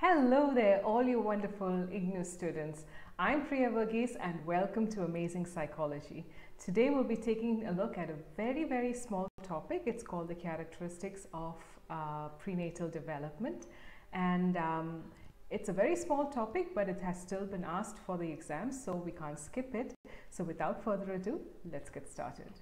Hello there, all you wonderful IGNOU students. I'm Priya Varghese and welcome to Amazing Psychology. Today we'll be taking a look at a very, very small topic. It's called the characteristics of uh, prenatal development. And um, it's a very small topic, but it has still been asked for the exam, so we can't skip it. So without further ado, let's get started.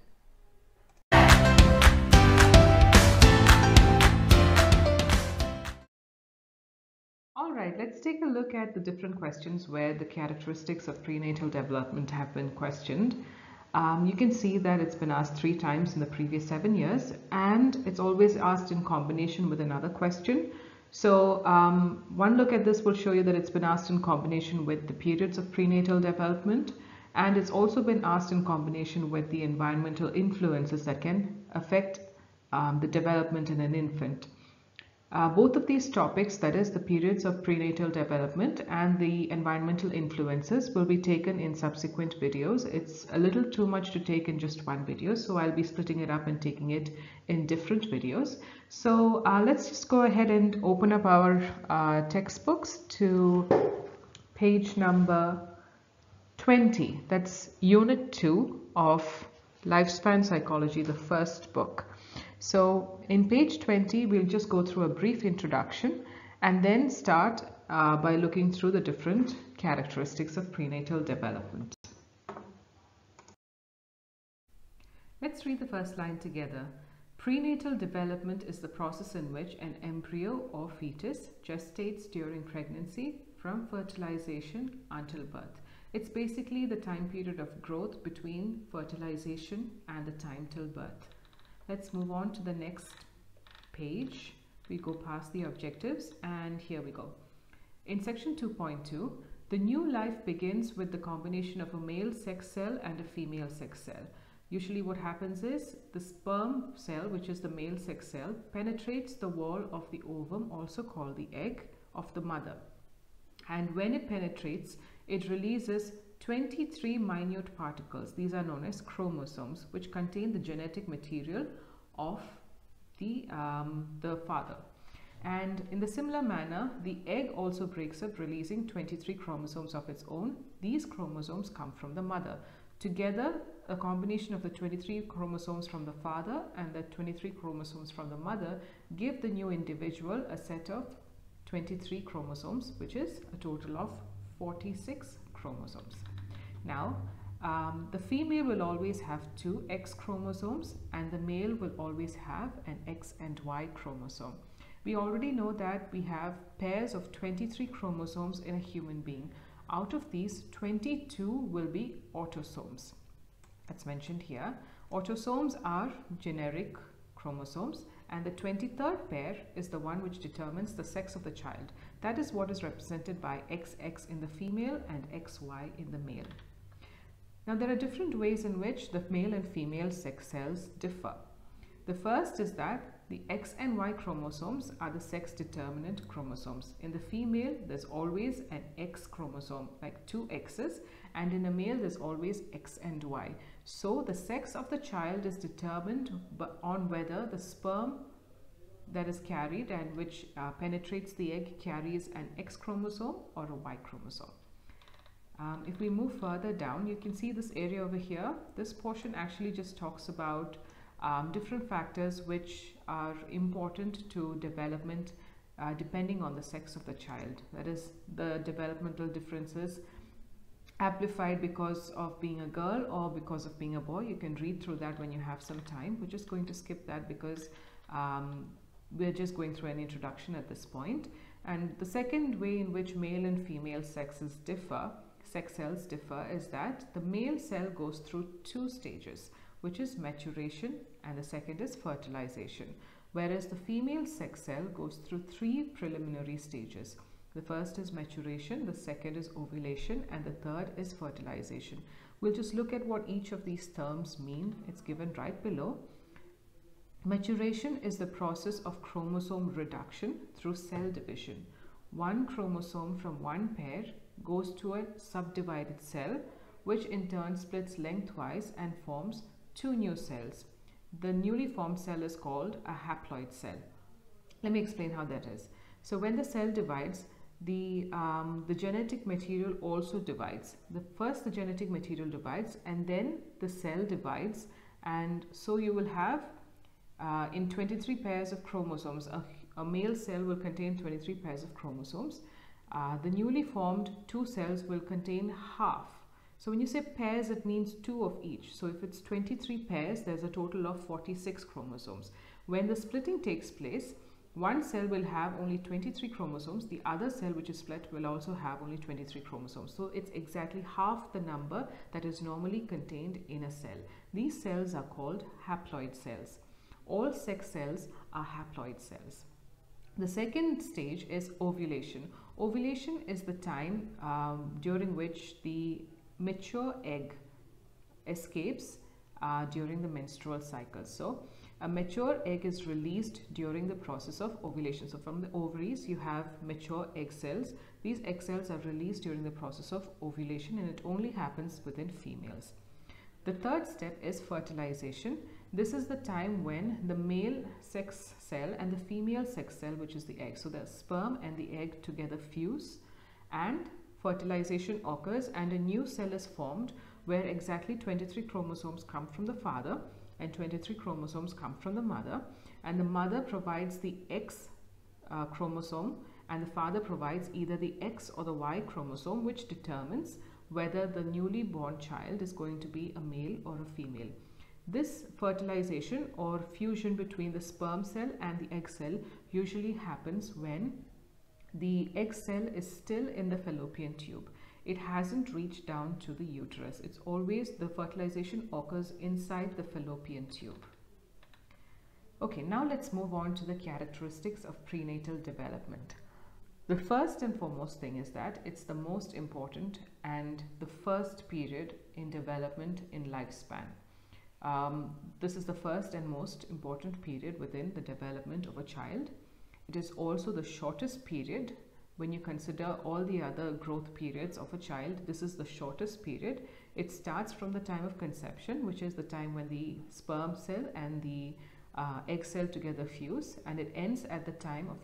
Right, let's take a look at the different questions where the characteristics of prenatal development have been questioned. Um, you can see that it's been asked three times in the previous seven years and it's always asked in combination with another question. So um, one look at this will show you that it's been asked in combination with the periods of prenatal development and it's also been asked in combination with the environmental influences that can affect um, the development in an infant. Uh, both of these topics, that is the periods of prenatal development and the environmental influences will be taken in subsequent videos. It's a little too much to take in just one video, so I'll be splitting it up and taking it in different videos. So uh, let's just go ahead and open up our uh, textbooks to page number 20. That's unit 2 of Lifespan Psychology, the first book. So in page 20, we'll just go through a brief introduction and then start uh, by looking through the different characteristics of prenatal development. Let's read the first line together. Prenatal development is the process in which an embryo or fetus gestates during pregnancy from fertilization until birth. It's basically the time period of growth between fertilization and the time till birth. Let's move on to the next page. We go past the objectives and here we go. In section 2.2, the new life begins with the combination of a male sex cell and a female sex cell. Usually what happens is the sperm cell, which is the male sex cell, penetrates the wall of the ovum, also called the egg, of the mother. And when it penetrates, it releases 23 minute particles. These are known as chromosomes, which contain the genetic material of the, um, the father. And in the similar manner, the egg also breaks up, releasing 23 chromosomes of its own. These chromosomes come from the mother. Together, a combination of the 23 chromosomes from the father and the 23 chromosomes from the mother give the new individual a set of 23 chromosomes, which is a total of 46 chromosomes. Now, um, the female will always have two X chromosomes and the male will always have an X and Y chromosome. We already know that we have pairs of 23 chromosomes in a human being. Out of these, 22 will be autosomes. That's mentioned here. Autosomes are generic chromosomes and the 23rd pair is the one which determines the sex of the child. That is what is represented by XX in the female and XY in the male. Now there are different ways in which the male and female sex cells differ. The first is that the X and Y chromosomes are the sex determinant chromosomes. In the female, there's always an X chromosome, like two X's, and in a male, there's always X and Y. So the sex of the child is determined on whether the sperm that is carried and which uh, penetrates the egg carries an X chromosome or a Y chromosome. Um, if we move further down, you can see this area over here. This portion actually just talks about um, different factors which are important to development uh, depending on the sex of the child. That is the developmental differences amplified because of being a girl or because of being a boy. You can read through that when you have some time. We're just going to skip that because um, we're just going through an introduction at this point. And the second way in which male and female sexes differ sex cells differ is that the male cell goes through two stages, which is maturation and the second is fertilization, whereas the female sex cell goes through three preliminary stages. The first is maturation, the second is ovulation, and the third is fertilization. We'll just look at what each of these terms mean. It's given right below. Maturation is the process of chromosome reduction through cell division. One chromosome from one pair goes to a subdivided cell which in turn splits lengthwise and forms two new cells. The newly formed cell is called a haploid cell. Let me explain how that is. So when the cell divides, the um, the genetic material also divides the first the genetic material divides and then the cell divides and so you will have uh, in 23 pairs of chromosomes a, a, male cell will contain 23 pairs of chromosomes uh, the newly formed two cells will contain half so when you say pairs it means two of each so if it's 23 pairs there's a total of 46 chromosomes when the splitting takes place one cell will have only 23 chromosomes. The other cell which is split will also have only 23 chromosomes. So it's exactly half the number that is normally contained in a cell. These cells are called haploid cells. All sex cells are haploid cells. The second stage is ovulation. Ovulation is the time um, during which the mature egg escapes uh, during the menstrual cycle. So a mature egg is released during the process of ovulation. So from the ovaries, you have mature egg cells. These egg cells are released during the process of ovulation and it only happens within females. The third step is fertilization. This is the time when the male sex cell and the female sex cell, which is the egg, so the sperm and the egg together fuse and fertilization occurs and a new cell is formed where exactly 23 chromosomes come from the father and 23 chromosomes come from the mother and the mother provides the X uh, chromosome and the father provides either the X or the Y chromosome which determines whether the newly born child is going to be a male or a female. This fertilization or fusion between the sperm cell and the egg cell usually happens when the egg cell is still in the fallopian tube it hasn't reached down to the uterus. It's always the fertilization occurs inside the fallopian tube. Okay, now let's move on to the characteristics of prenatal development. The first and foremost thing is that it's the most important and the first period in development in lifespan. Um, this is the first and most important period within the development of a child. It is also the shortest period when you consider all the other growth periods of a child, this is the shortest period. It starts from the time of conception, which is the time when the sperm cell and the uh, egg cell together fuse, and it ends at the time of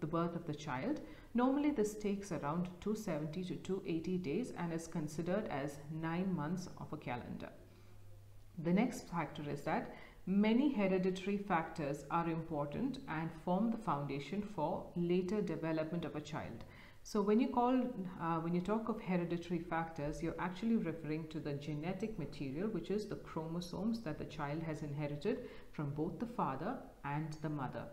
the birth of the child. Normally, this takes around 270 to 280 days and is considered as nine months of a calendar. The next factor is that Many hereditary factors are important and form the foundation for later development of a child. So when you call, uh, when you talk of hereditary factors, you're actually referring to the genetic material, which is the chromosomes that the child has inherited from both the father and the mother.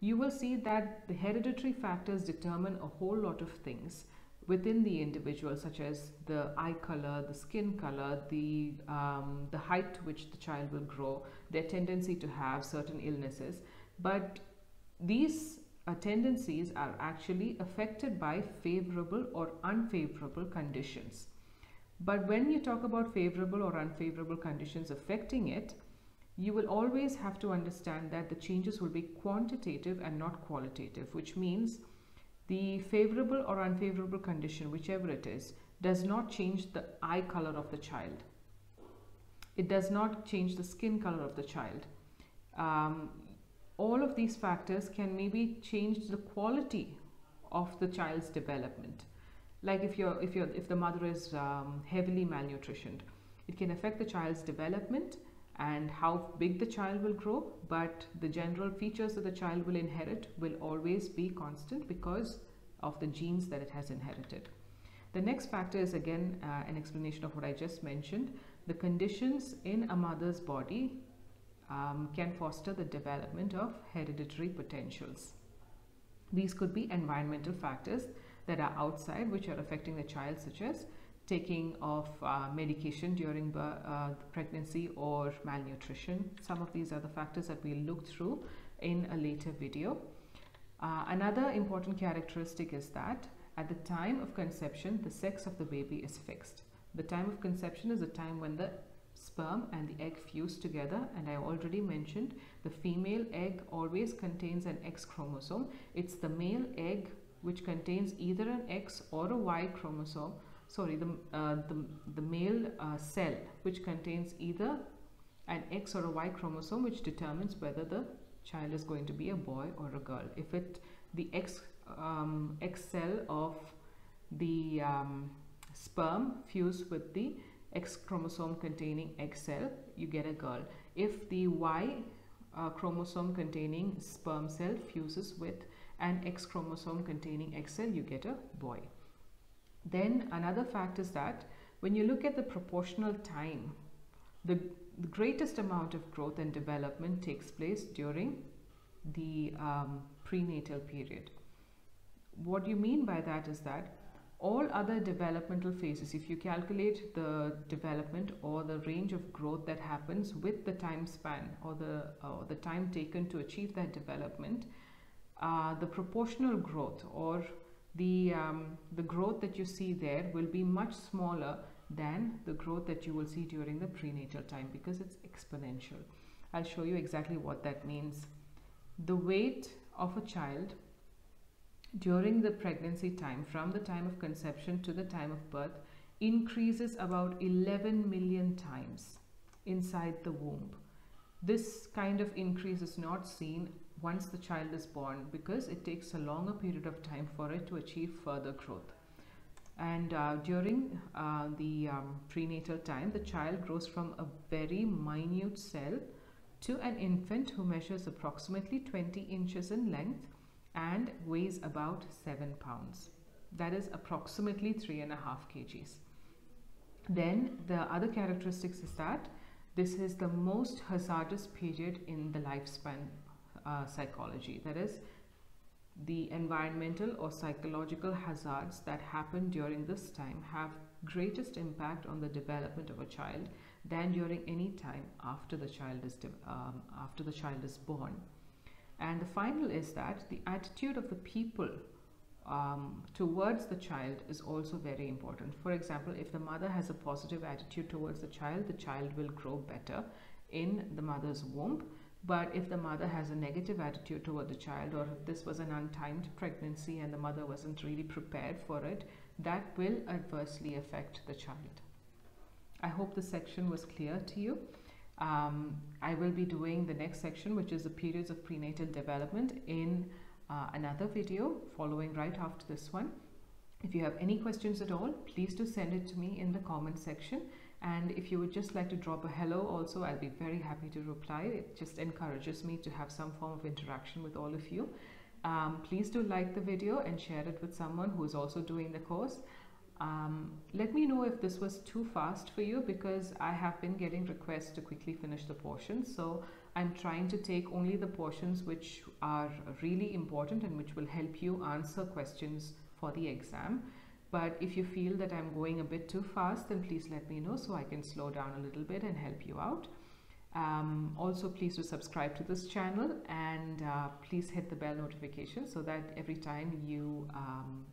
You will see that the hereditary factors determine a whole lot of things within the individual such as the eye color, the skin color, the, um, the height to which the child will grow, their tendency to have certain illnesses. But these uh, tendencies are actually affected by favorable or unfavorable conditions. But when you talk about favorable or unfavorable conditions affecting it, you will always have to understand that the changes will be quantitative and not qualitative, which means the favorable or unfavorable condition, whichever it is, does not change the eye color of the child. It does not change the skin color of the child. Um, all of these factors can maybe change the quality of the child's development. Like if you're, if you're, if the mother is um, heavily malnutritioned, it can affect the child's development and how big the child will grow but the general features that the child will inherit will always be constant because of the genes that it has inherited. The next factor is again uh, an explanation of what I just mentioned. The conditions in a mother's body um, can foster the development of hereditary potentials. These could be environmental factors that are outside which are affecting the child such as taking of uh, medication during uh, pregnancy or malnutrition. Some of these are the factors that we'll look through in a later video. Uh, another important characteristic is that at the time of conception, the sex of the baby is fixed. The time of conception is the time when the sperm and the egg fuse together and I already mentioned the female egg always contains an X chromosome. It's the male egg which contains either an X or a Y chromosome sorry the, uh, the, the male uh, cell which contains either an X or a Y chromosome which determines whether the child is going to be a boy or a girl. If it the X um, X cell of the um, sperm fuse with the X chromosome containing X cell, you get a girl. If the Y uh, chromosome containing sperm cell fuses with an X chromosome containing X cell, you get a boy. Then another fact is that when you look at the proportional time, the, the greatest amount of growth and development takes place during the um, prenatal period. What you mean by that is that all other developmental phases, if you calculate the development or the range of growth that happens with the time span or the, uh, the time taken to achieve that development, uh, the proportional growth or the, um, the growth that you see there will be much smaller than the growth that you will see during the prenatal time because it's exponential. I'll show you exactly what that means. The weight of a child during the pregnancy time, from the time of conception to the time of birth, increases about 11 million times inside the womb. This kind of increase is not seen once the child is born because it takes a longer period of time for it to achieve further growth. And uh, during uh, the um, prenatal time, the child grows from a very minute cell to an infant who measures approximately 20 inches in length and weighs about 7 pounds. That is approximately 3.5 kgs. Then the other characteristics is that this is the most hazardous period in the lifespan uh, psychology. That is, the environmental or psychological hazards that happen during this time have greatest impact on the development of a child than during any time after the child is um, after the child is born. And the final is that the attitude of the people um, towards the child is also very important. For example, if the mother has a positive attitude towards the child, the child will grow better in the mother's womb. But if the mother has a negative attitude toward the child, or if this was an untimed pregnancy and the mother wasn't really prepared for it, that will adversely affect the child. I hope the section was clear to you. Um, I will be doing the next section, which is the periods of prenatal development in uh, another video following right after this one. If you have any questions at all, please do send it to me in the comment section. And if you would just like to drop a hello also, I'll be very happy to reply. It just encourages me to have some form of interaction with all of you. Um, please do like the video and share it with someone who is also doing the course. Um, let me know if this was too fast for you because I have been getting requests to quickly finish the portions. So I'm trying to take only the portions which are really important and which will help you answer questions for the exam. But if you feel that I'm going a bit too fast, then please let me know so I can slow down a little bit and help you out. Um, also, please do subscribe to this channel and uh, please hit the bell notification so that every time you um,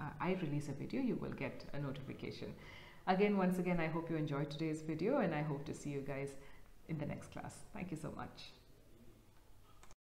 uh, I release a video, you will get a notification. Again, once again, I hope you enjoyed today's video and I hope to see you guys in the next class. Thank you so much.